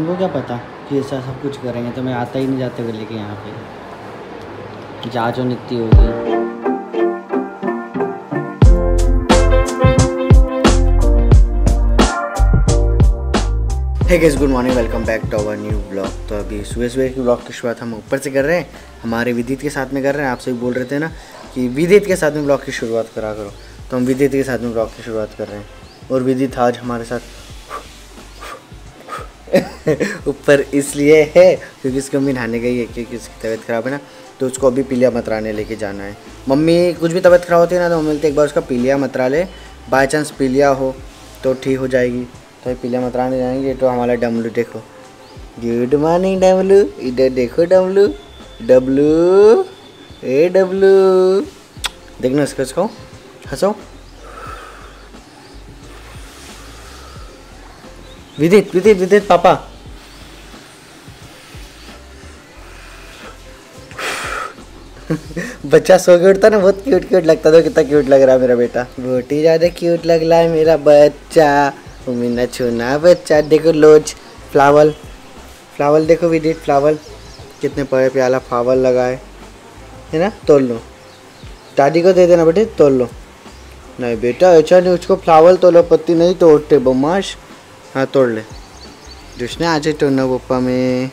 उनको क्या पता कि ऐसा सब कुछ करेंगे तो मैं आता ही नहीं जाते लेके यहाँ पे। जाँच और इतनी होगी। है guys good morning welcome back to our new blog तो अभी सुबह सुबह की ब्लॉग की शुरुआत हम ऊपर से कर रहे हैं, हमारे विदित के साथ में कर रहे हैं। आपसे भी बोल रहे थे ना कि विदित के साथ में ब्लॉग की शुरुआत करा करो। तो हम विदित के साथ में ब्लॉग की शुरुआत कर रहे हैं। और विदित आज हमारे साथ ऊपर इसलिए है, क्योंकि उसकी मम्मी नहाने गई है, क्योंकि उसकी तबीयत ख़राब है ना तो उसको अभी पीलिया मतराने लेके जाना है। मम्मी, कुछ भी तबीयत ख़राब होती है ना तो मम्मी एक बार उसका पीलिया मतरा ले बाई चांस पीलिया हो तो ठीक हो जाएगी। तो पीलिया मतराने जाएँगे तो हमारा डमलू देखो। गुड मॉर्निंग डमलू इधर देखो डमलू डब्लू। ए, डब्लू। देखना इसको इसको। हंसो। विदित विदित विदित, पापा। बच्चा सो के उठता ना, बहुत क्यूट क्यूट लगता। था कितना क्यूट लग रहा है मेरा बेटा। बहुत ही ज़्यादा क्यूट लग रहा है मेरा बच्चा। उमीना छूना बच्चा। देखो लोज फ्लावर फ्लावर देखो विदित फ्लावर कितने बड़े प्याला फ्लावर लगा है ना? तोड़ लो। दादी को दे देना बेटे तोड़ लो। नहीं बेटा, ऐसा नहीं, उसको फ्लावर तोड़ो पत्ती नहीं तोड़ते बमाश। हाँ तोड़ ले। जिसने आज तोड़ना पप्पा में।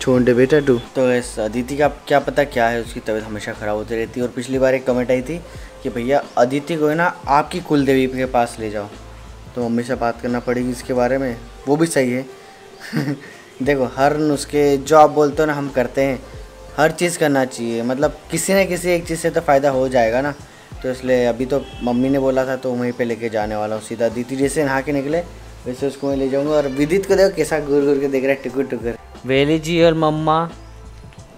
दे बेटा टू तो इस अदिति का क्या पता क्या है, उसकी तबीयत हमेशा ख़राब होती रहती है। और पिछली बार एक कमेंट आई थी कि भैया, अदिति को है ना, आपकी कुल देवी के पास ले जाओ। तो मम्मी से बात करना पड़ेगी इसके बारे में। वो भी सही है। देखो, हर नुस्खे, जो आप बोलते हो ना, हम करते हैं। हर चीज़ करना चाहिए। मतलब किसी न किसी एक चीज़ से तो फ़ायदा हो जाएगा ना। तो इसलिए अभी तो मम्मी ने बोला था तो वहीं पे लेके जाने वाला हूँ। सीधा दीदी जैसे नहा के निकले, वैसे उसको मैं ले जाऊँगा। और विदित को देखो, कैसा घूर घूर के देख रहा है टुकुर टुकुर वेली जी और मम्मा।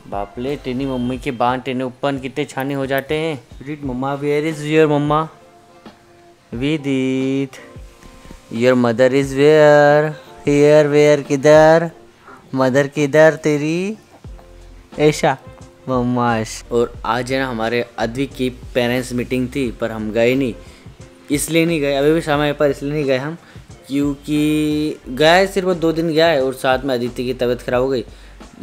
बापले टेनी मम्मी के बाल टेने ऊपर कितने छाने हो जाते हैं। Vidit mamma where is your mamma Vidit your mother is where here where किधर? मदर किधर तेरी? ऐशा मम्माश और आज है ना हमारे अद्विक की पेरेंट्स मीटिंग थी, पर हम गए नहीं, इसलिए नहीं गए, अभी भी समय पर इसलिए नहीं गए हम। क्योंकि गया है सिर्फ़ दो दिन गया है और साथ में अदिति की तबीयत ख़राब हो गई।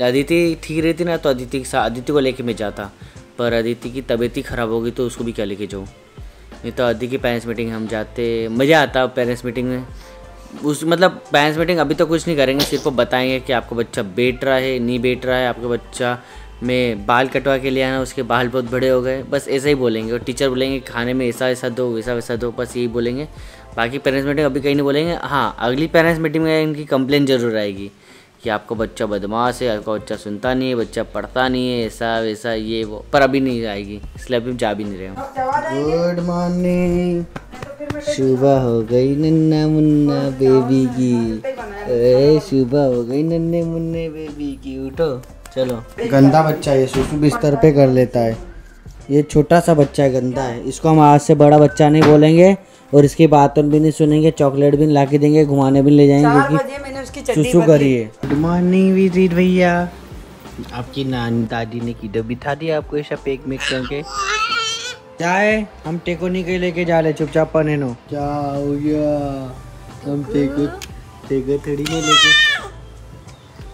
अदिति ठीक रहती ना तो अदिति के साथ अदिति को लेके मैं जाता। पर अदिति की तबीयत ही ख़राब हो गई तो उसको भी क्या लेके जाऊँ? नहीं तो अदिति की पेरेंट्स मीटिंग हम जाते, मज़ा आता पेरेंट्स मीटिंग में। उस मतलब पेरेंट्स मीटिंग अभी तो कुछ नहीं करेंगे, सिर्फ़ वो बताएँगे कि आपका बच्चा बैठ रहा है, नहीं बैठ रहा है, आपका बच्चा में बाल कटवा के लिए आना उसके बाल बहुत बड़े हो गए। बस ऐसा ही बोलेंगे और टीचर बोलेंगे खाने में ऐसा ऐसा दो वैसा वैसा दो, बस यही बोलेंगे। बाकी पेरेंट्स मीटिंग अभी कहीं नहीं बोलेंगे। हाँ अगली पेरेंट्स मीटिंग में इनकी कंप्लेन ज़रूर आएगी कि आपका बच्चा बदमाश है आपका बच्चा सुनता नहीं है बच्चा पढ़ता नहीं है ऐसा वैसा ये वो पर अभी नहीं आएगी इसलिए अभी जा भी नहीं रहे गुड मॉर्निंग सुबह हो गई नन्ना मुन्ना बेबी की। ए सुबह हो गई नन्ने मुन्ने बेबी की। उठो चलो। गंदा बच्चा है सुसु बिस्तर पे कर लेता है। ये छोटा सा बच्चा है गंदा है। इसको हम आज से बड़ा बच्चा नहीं बोलेंगे और इसकी बातों भी नहीं सुनेंगे चॉकलेट भी ला के देंगे घुमाने भी ले जाएँगे क्योंकि करिए। गुड मॉर्निंग विज़िट भैया। आपकी नानी दादी ने की बिठा दिया आपको ऐसा पेक मेक करके? क्या है हम टेको नहीं कहीं लेके जा रहे चुपचाप पने नो। क्या हो गया हम टेको टेको थोड़ी नहीं लेके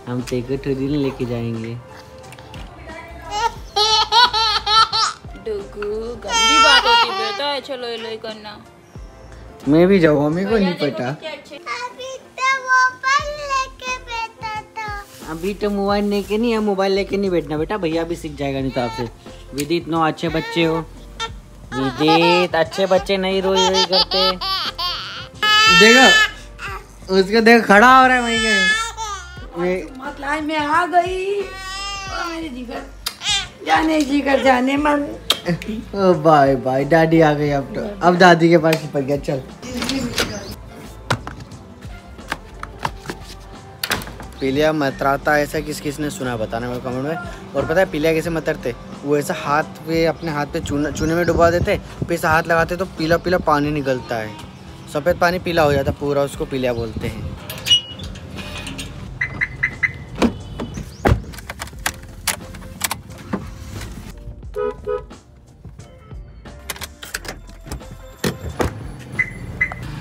हम टेको थोड़ी नहीं लेके जाएँगे। है बेटा ऐसे लोई लोई करना मैं भी जाऊँ मेरे को नहीं पता अभी तो मोबाइल लेके नहीं है मोबाइल लेके नहीं बैठना बेटा भैया भी सीख जाएगा नहीं तो आपसे विदित नो अच्छे बच्चे हो विदित अच्छे बच्चे नहीं रोई रोई करते देखो उसको देखो खड़ा हो रहा है वहीं के मैं- मतलब मैं आ गई और मेरी जाने जिगर जाने मन। ओ बाय बाय दादी आ गई अब तो। अब दादी के पास चिपक गया चल। पीलिया मतराता ऐसा किस किस ने सुना बताना मेरे कमेंट में? और पता है पीलिया कैसे मतरते? वो ऐसा हाथ पे अपने हाथ पे चूना चूने में डुबा देते फिर ऐसा हाथ लगाते तो पीला पीला पानी निकलता है। सफ़ेद पानी पीला हो जाता पूरा उसको पीलिया बोलते हैं।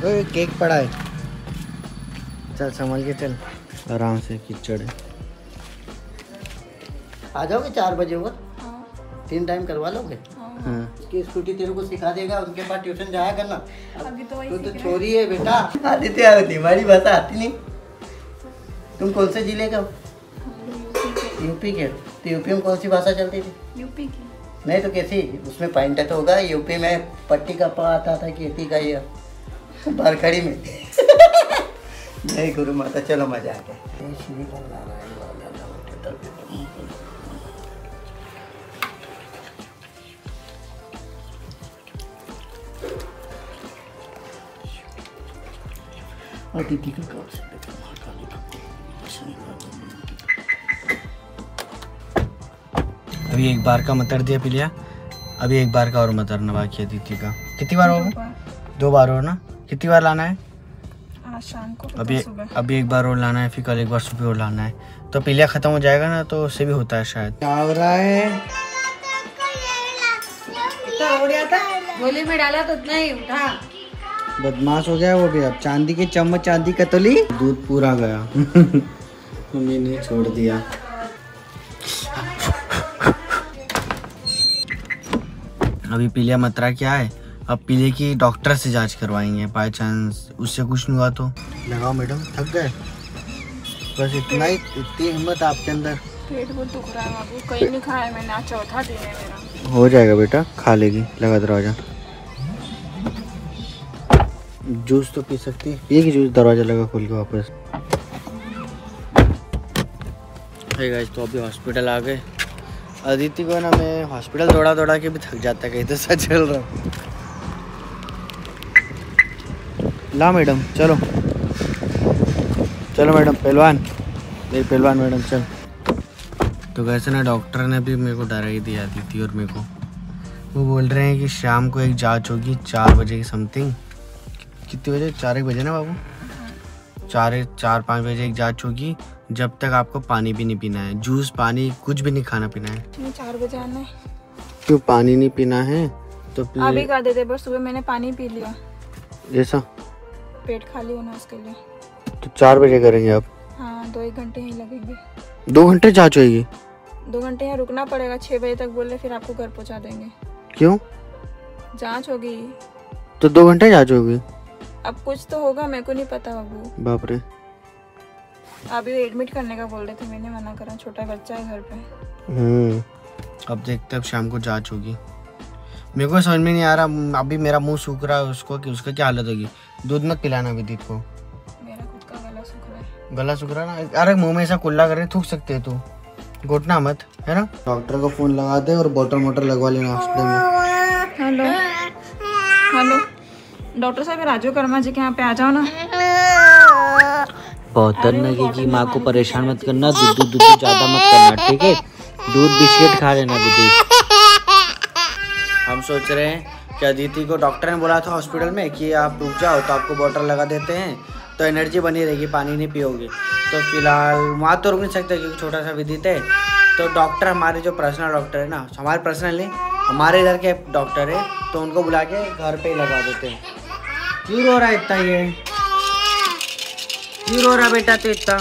ओए केक पड़ा है। चल संभल के चल। आराम से कीचड़ है। आ जाओगे चार बजे और तीन टाइम करवा लोगे? हाँ। उसकी स्कूटी तेरे को सिखा देगा उनके बाद ट्यूशन जाया करना। अभी तो तू तो छोरी है बेटा। आदित्य आती हमारी भाषा आती नहीं। तुम कौन से ज़िले का हो? यूपी के तो यूपी में कौन सी भाषा चलती थी? यूपी की। नहीं तो कैसी? उसमें पॉइंट तो होगा यूपी में पट्टी का पा आता था खेती का ये। बारखड़ी में। जय गुरु माता चलो मज़ा आ गया। अतिथि का काम से अभी एक बार का मतर दिया पिलिया। अभी एक बार का और मतरना बाकी है दीदी का। कितनी बार होगा? दो बार। और ना? कितनी बार लाना है? आज शाम को अभी अभी एक बार और लाना है फिर कल एक बार सुबह और लाना है। तो पीलिया खत्म हो जाएगा ना तो उससे भी होता है शायद। क्या हो रहा है? गोली में डाला तो उतना ही उठा। बदमाश हो गया वो भी अब। चांदी की चम्मच चांदी कतली दूध पूरा गया। मम्मी ने छोड़ दिया। अभी पीलिया मतरा क्या है? अब पीले की डॉक्टर से जाँच करवाएँगे बाई चांस उससे कुछ नहीं हुआ तो। लगाओ मैडम थक गए। बस इतना ही इतनी हिम्मत आपके अंदर। पेट बहुत दुख रहा है बाबू कहीं नहीं खाया मैंने आज चौथा दिन है मेरा। हो जाएगा बेटा खा लेगी लगा दरवाज़ा। जूस तो पी सकती है। पिएगी जूस दरवाज़ा लगा खोल के वापस। है गाइस तो अभी हॉस्पिटल आ गए। अदिति को ना मैं हॉस्पिटल दौड़ा दौड़ा के भी थक जाता कहीं तो सच चल रहा हूँ। ला मैडम चलो। चलो मैडम पहलवान। मेरी पहलवान मैडम चल। तो वैसे ना डॉक्टर ने भी मेरे को डरा ही दिया थी और मेरे को। वो बोल रहे हैं कि शाम को एक जाँच होगी चार बजे की समथिंग कितने बजे? चार एक बजे ना बाबू? चार चार पाँच बजे एक जाँच होगी जब तक आपको पानी भी नहीं पीना है। जूस पानी कुछ भी नहीं खाना पीना है। चार बजे आना है। क्यों पानी नहीं पीना है? तो अभी कर देते सुबह मैंने पानी पी लिया। ऐसा पेट खाली होना उसके लिए। तो चार बजे करेंगे आप? हाँ दो एक घंटे ही लगेंगे। दो घंटे जाँच होगी दो घंटे यहाँ रुकना पड़ेगा छः बजे तक बोले फिर आपको घर पहुँचा देंगे। क्यों? जाँच होगी। तो दो घंटे जाँच होगी? अब कुछ तो होगा मेरे को नहीं पता बाबू। बाप रे। अभी एडमिट करने का बोल रहे थे मैंने मना करा छोटा बच्चा है घर पे। हम्म। अब देखते हैं अब शाम को जाँच होगी। मेरे को समझ में नहीं आ रहा अभी मेरा मुँह सूख रहा है उसको कि उसका क्या हालत होगी। दूध मत पिलाना विदित को। मेरा खुद का गला सूख रहा है। गला सूख रहा ना? अरे मुँह में ऐसा कुल्ला करे थूक सकते है तू। घुटना मत है ना? डॉक्टर को फ़ोन लगा दे और बोतल मोटर लगवा लेना हॉस्पिटल में। हेलो। हेलो। डॉक्टर साहब ये राजू कर्मा जी के यहाँ पे आ जाओ ना। बहुत नगे की माँ को परेशान मत करना दूध दूध दूध ज़्यादा मत करना ठीक है? दूध बिस्किट खा लेना दीदी हम सोच रहे हैं कि अदिति को डॉक्टर ने बोला था हॉस्पिटल में कि आप रुक जाओ तो आपको बॉटल लगा देते हैं तो एनर्जी बनी रहेगी, पानी नहीं पियोगे। तो फ़िलहाल वहाँ तो रुक नहीं सकते क्योंकि छोटा सा विदित है। तो डॉक्टर हमारे जो पर्सनल डॉक्टर है ना, हमारे पर्सनल नहीं, हमारे इधर के डॉक्टर है तो उनको बुला के घर पे ही लगा देते हैं। क्यों रो रहा है इतना ये? क्यों रो रहा बेटा तो इतना?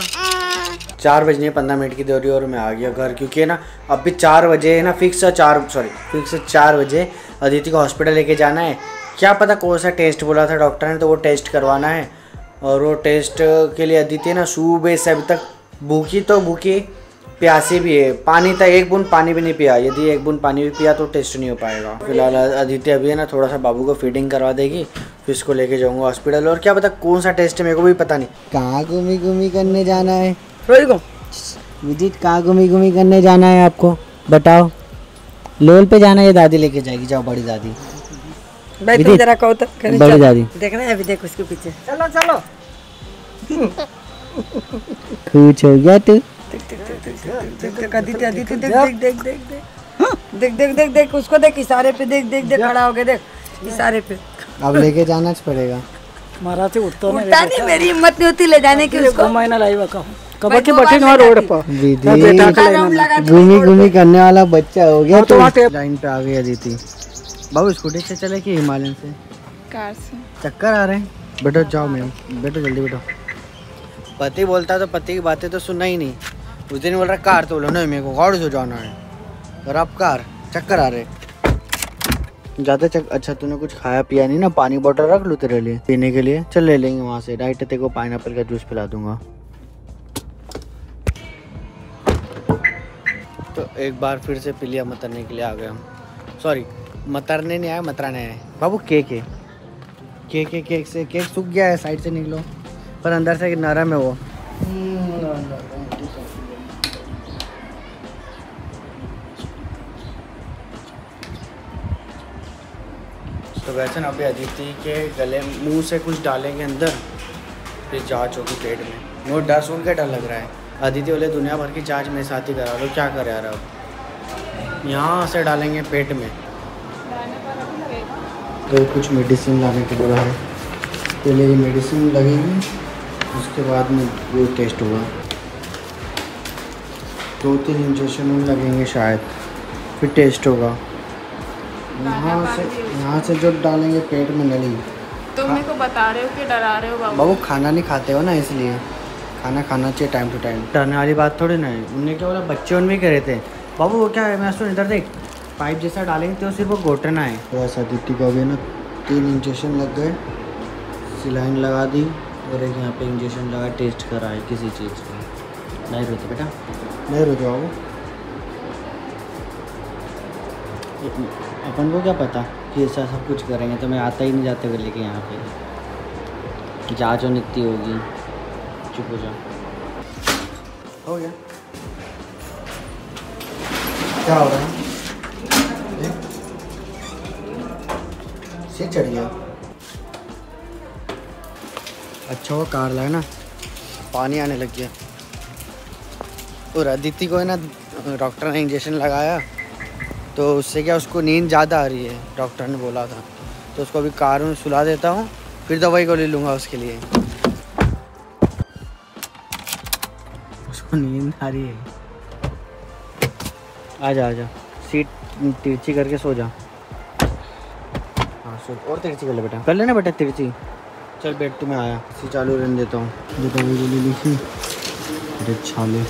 चार बजने पंद्रह मिनट की देरी और मैं आ गया घर, क्योंकि ना, अभी चार बजे है ना फिक्स चार सॉरी फिक्स चार बजे अदिति को हॉस्पिटल लेके जाना है। क्या पता कौन सा टेस्ट बोला था डॉक्टर ने तो वो टेस्ट करवाना है। और वो टेस्ट के लिए अदिति ना सुबह से अभी तक भूखी तो भूखी प्यासी भी है। पानी तक एक बूंद पानी भी नहीं पिया। यदि एक बूंद पानी भी पिया तो टेस्ट नहीं हो पाएगा। फ़िलहाल अदिति अभी है ना थोड़ा सा बाबू को फीडिंग करवा देगी फिर इसको लेके जाऊँगा हॉस्पिटल और क्या पता कौन सा टेस्ट है मेरे को भी पता नहीं। कहाँ घूमी घूमी करने जाना है? विदित कहाँ घूमी घूमी करने जाना है आपको? बताओ। लेवल पे जाना ये दादी लेके जाएगी जाओ बड़ी दादी बड़ी दादी देखना अभी देखो उसके पीछे चलो चलो कुछ हो गया तू देख देख देख देख उसको देख इशारे पे देख देख देख खड़ा हो गया देख इशारे पे अब लेके जाना पड़ेगा मारा से उठता नहीं मेरी हिम्मत नहीं होती ले जाने की उसको महीना लाई बताऊँ कब के बैठे ना रोड पर। विधि। घूमी घूमी करने वाला बच्चा हो गया तो लाइन पे आ गई अदिति बाबू स्कूटी से चले कि हिमालयन से? कार से। चक्कर आ रहे हैं। बैठो जाओ मैम। बैठो जल्दी बैठो। पति बोलता तो पति की बातें तो सुनना ही नहीं। उस दिन बोल रहा कार तो बोलो नहीं मेरे को गाड़ी से जाना है। और आप कार चक्कर आ रहे ज़्यादा चक अच्छा तूने कुछ खाया पिया नहीं ना? पानी बॉटल रख लूँ तेरे लिए पीने के लिए? चल ले लेंगे वहाँ से। डायरेक्ट तेरे को पाइन का जूस पिला दूँगा। तो एक बार फिर से पिलिया मतरने के लिए आ गए हम सॉरी मतरने नहीं आए मतराने आए बाबू केक है। केक है केक से केक सूख गया है साइड से निकलो। पर अंदर से नरम है वो। तो वैसे ना अभी अदिति के गले मुँह से कुछ डालेंगे अंदर फिर जाँच होगी पेट में। वो डर सुन के डर लग रहा है। अदिति बोले दुनिया भर की जाँच मेरे साथ ही करा लो क्या कर यार अब? यहाँ से डालेंगे पेट में। तो कुछ मेडिसिन लाने के बोला है। पहले ये मेडिसिन लगेगी उसके बाद में वो टेस्ट होगा। दो तीन इंजेक्शन लगेंगे शायद फिर टेस्ट होगा। यहाँ से यहाँ से जो डालेंगे पेट में नली। तुम मेरे को बता रहे हो कि डरा रहे हो बाबू खाना नहीं खाते हो ना इसलिए। खाना खाना चाहिए टाइम टू टाइम डरने वाली बात थोड़ी ना है। उनने क्या बोला? बच्चे उनमें कह रहे थे। बाबू वो क्या है? मैं सुन इधर देख। पाइप जैसा डालेंगे तो सिर्फ़ वो घोटना है। ऐसा दीदी को अभी ना तीन इंजेक्शन लग गए। सिलाइन लगा दी और एक यहाँ पे इंजेक्शन लगा टेस्ट करा है किसी चीज़ का। नहीं रोते बेटा। नहीं रोते बाबू। अपन को क्या पता कि ऐसा सब कुछ करेंगे तो मैं आता ही नहीं जाते हुए लेके यहाँ पे। जाँच इतनी होगी। चुप हो जा। हो गया। क्या हो रहा है? चढ़ गया। अच्छा वो कार लाए ना। पानी आने लग गया। और अदिति को है ना, डॉक्टर ने इंजेक्शन लगाया। तो उससे क्या उसको नींद ज़्यादा आ रही है? डॉक्टर ने बोला था। तो उसको अभी कार में सुला देता हूँ, फिर दवाई को ले लूँगा उसके लिए। नींद आ रही है। आ जा आ जा सीट तिरछी करके सो जा। हाँ सो और तिरछी कर ले बेटा। कर लेना बेटा तिरछी। चल बैठ तू मैं आया। इसी चालू रहने देता हूँ। देखो वीडियो ले लिखी अरे छाले।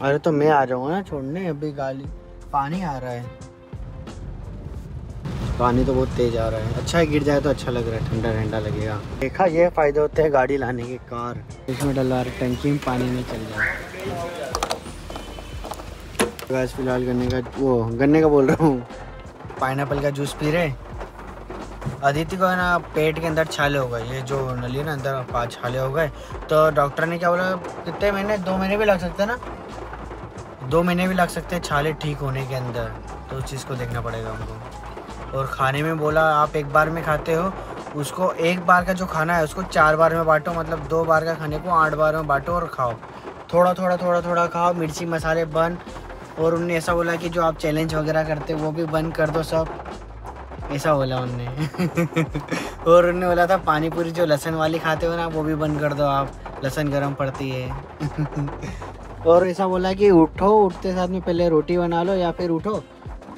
अरे तो मैं आ जाऊँगा ना छोड़ने अभी गाली पानी आ रहा है। पानी तो बहुत तेज आ रहा है। अच्छा है, गिर जाए तो अच्छा लग रहा है, ठंडा ठंडा लगेगा। देखा, ये फ़ायदे होते हैं गाड़ी लाने के कार। इसमें डलवा रहे, टंकी में पानी नहीं चल जाए। गैस फ़िलहाल गन्ने का, वो, गन्ने का बोल रहा हूँ। पाइन का जूस पी रहे? अदिति को है ना, पेट के अंदर छाले हो गए। ये जो नली है ना, अंदर पाँच छाले हो गए। तो डॉक्टर ने क्या बोला, कितने महीने, दो महीने भी लग सकते हैं ना? दो महीने भी लग सकते हैं छाले ठीक होने के अंदर। तो उस चीज़ को देखना पड़ेगा हमको। और खाने में बोला, आप एक बार में खाते हो। उसको एक बार का जो खाना है, उसको चार बार में बांटो मतलब दो बार का खाने को आठ बार में बांटो और खाओ। थोड़ा थोड़ा थोड़ा थोड़ा खाओ, मिर्ची मसाले बंद और उनने ऐसा बोला कि जो आप चैलेंज वगैरह करते वो भी बंद कर दो सब। ऐसा बोला उनने। और उनने बोला था पानी पूरी जो लहसन वाली खाते हो ना, वो भी बंद कर दो आप। लहसन गर्म पड़ती है। और ऐसा बोला कि, उठो, उठते साथ में पहले रोटी बना लो या फिर उठो।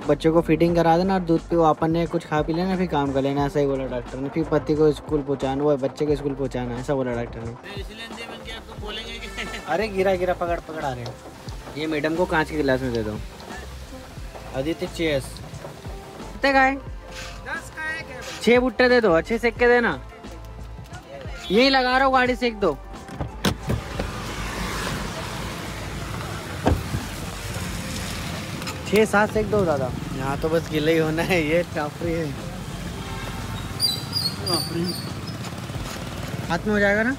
बच्चों को फीडिंग करा देना और दूध पे अपन ने कुछ खा पी लेना फिर काम कर लेना ऐसा ही बोला डॉक्टर ने। फिर पति को स्कूल पहुँचाना वो बच्चे को स्कूल पहुँचाना ऐसा बोला डॉक्टर ने। अरे गिरा गिरा पकड़ पकड़ आ रहे हैं। ये मैडम को कांच के गिलास में दे दो। आदित्य चेस कितने का है? छः भुट्टे दे दो अच्छे सेक के देना। यही लगा रहा हूँ गाड़ी सेक दो। छः सात से एक दो दादा यहाँ तो बस गिले ही होना है ये टाफरी है। हाथ में हो जाएगा ना?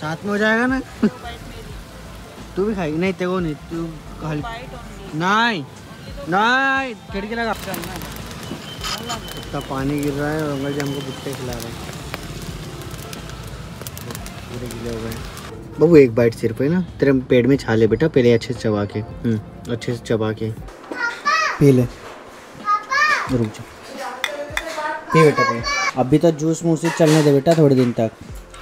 साथ में हो जाएगा ना? तू भी खाएगी? नहीं तेको नहीं तू हल नहीं नहीं खिड़की लगा। इतना पानी गिर रहा है और अंकल जी हमको भुट्टे खिला रहे हैं। पूरे गिले हो गए। बाबू एक बाइट सिर्फ़ है ना, तेरे पेड़ में छाले बेटा, पहले अच्छे से चबा के। हम्म अच्छे से चबा के। पी ले। रुक जा। पी बेटा, पी। अभी तो जूस मुँह से चलने दे बेटा, थोड़े दिन तक।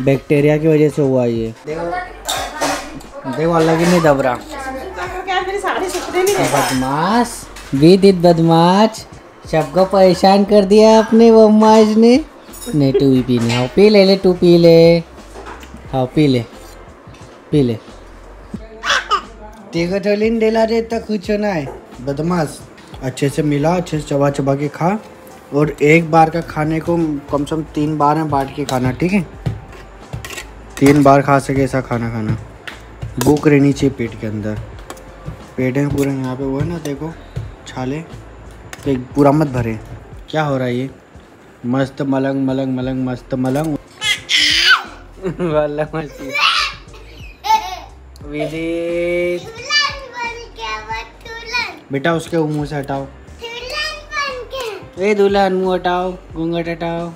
बैक्टीरिया की वजह से हुआ ये। देखो अलग ही नहीं दब रहा बदमाश। विदित बदमाश। सबको परेशान कर दिया अपने बदमाश ने। नहीं, टू पीने हाँ पी ले ले, टू पी ले। हाँ पी ले। पी ले तेगा चलिन दिला दे तक कुछ ना है बदमाश। अच्छे से मिला अच्छे से चबा चबा के खा। और एक बार का खाने को कम से कम तीन बार में बांट के खाना ठीक है? तीन बार खा सके ऐसा खाना खाना। भूख रहनी चाहिए पेट के अंदर। पेट में पूरे यहाँ पे वो है ना देखो छाले। तो एक पूरा मत भरे। क्या हो रहा है ये? मस्त मलंग मलंग मलंग मस्त मलंग। वाला मस्ती। विदित बेटा उसके मुँह से हटाओ। ए दुल्हन मुँह हटाओ घूंघट हटाओ।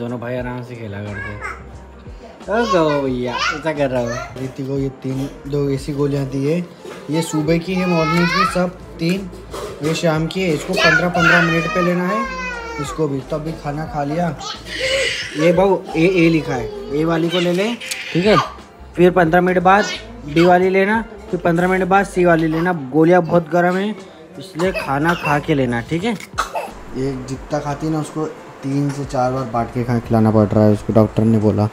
दोनों भाई आराम से खेला करते। गो भैया, ऐसा कर रहा हूँ। रीति को ये तीन, दो ऐसी गोलियाँ दी है। ये सुबह की है मॉर्निंग की सब तीन। ये शाम की है, इसको पंद्रह पंद्रह मिनट पे लेना है। इसको भी तो अभी खाना खा लिया। ये भाव ए ए लिखा है। ए वाली को ले ले, ठीक है? फिर पंद्रह मिनट बाद बी वाली लेना, फिर पंद्रह मिनट बाद सी वाली लेना। गोलियाँ बहुत गर्म है, इसलिए खाना खा के लेना, ठीक है? ये जितना खाती है ना, उसको तीन से चार बार बांट के खा, खिलाना पड़ रहा है, उसको डॉक्टर ने बोला।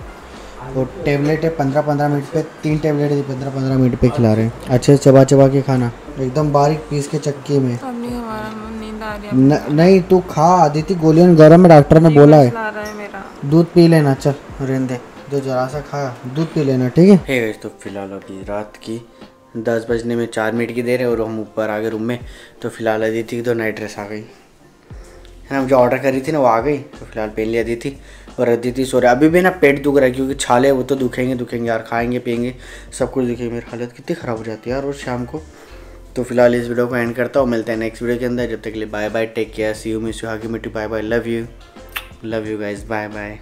और टेबलेट है पंद्रह पंद्रह मिनट पे तीन टेबलेट है पंद्रह पंद्रह मिनट पे खिला रहे हैं। अच्छे से चबा चबा के खाना। एकदम बारीक पीस के चक्की में। नहीं हमारा नींद आ रही है। न, नहीं तू खा आदित्य गोलियाँ गर्म है डॉक्टर ने बोला है। ला रहा है मेरा। दूध पी लेना चल रहने दे जो जरा सा खा दूध पी लेना ठीक है? है तो फ़िलहाल अभी रात की दस बजने में चार मिनट की देर है और हम ऊपर आ गए रूम में। तो फ़िलहाल अदिति की तो नाइट ड्रेस आ गई। है ना जो ऑर्डर करी थी ना, वो आ गई। तो फ़िलहाल पहन लिया दी थी और अदिति सो रहा अभी भी ना पेट दुख रहा है, क्योंकि छाले वो तो दुखेंगे दुखेंगे यार, खाएँगे, पियेंगे, सब कुछ दुखेंगे। मेरी हालत कितनी ख़राब हो जाती है यार रोज़ शाम को। तो फ़िलहाल इस वीडियो को एंड करता हूँ, मिलते हैं नेक्स्ट वीडियो के अंदर। जब तक के लिए bye bye take care see you miss you hockey मिट्टी bye bye love you love you guys bye bye